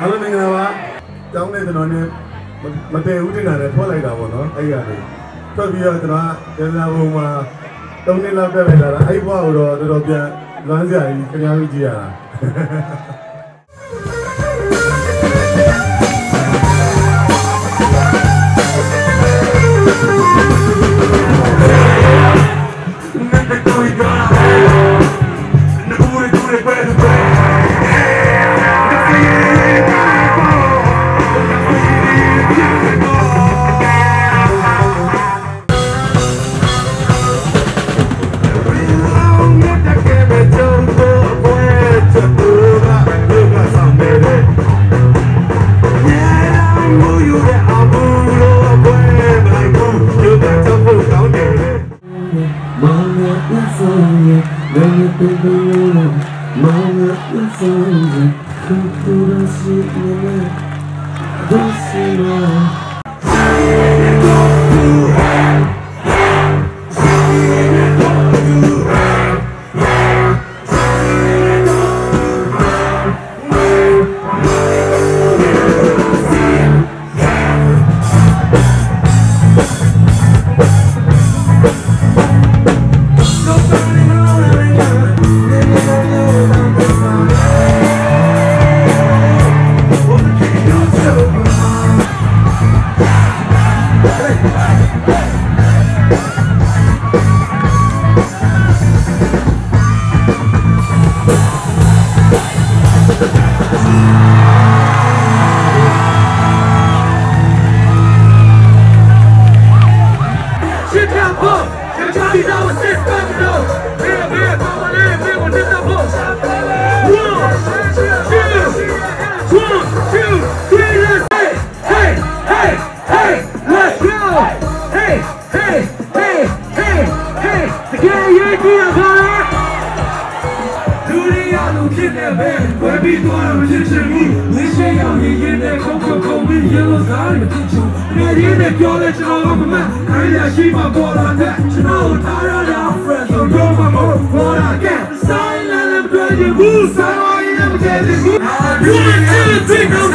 အားလုံးမင်္ဂလာပါကျောင်းနဲ့ကျွန်တော်နဲ့မတည့်ဦးတင်တာနဲ့ထွက်လိုက်တာပေါ့နော်အဲ့ရနေထွက်ပြီးတော့ကျွန်တော်ကရန်နာဘုံမှာ၃နှစ်လောက်တက်လိုက်တာအဲ့ဘွားကိုတော့တော်တော်ပြန်လွမ်းစရာကြီးခင်ဗျားတို့ကြည့်ရတာ くようま真夏さんがらしいねどうしよ。う ဝယ်ပြီးသွားတော့ဖြစ်ချင်ဘူးဝင်းရှင်းရောက်ရင်ရင်နဲ့ခုံခုံခုံပြီးရေလို့စားရမဖြစ်ချင်နေရင်းနဲ့ပြောလဲကျွန်တော်ကမမှန်ခိုင်းရရှိမှပေါ်လာတဲ့ကျွန်တော်ထားရတာ friend ဆိုတော့မမို့ပေါ်လာကဲ silent and ready ဘူးဆိုင်ဝိုင်းနဲ့မတည့်ဘူး You ain't gonna take no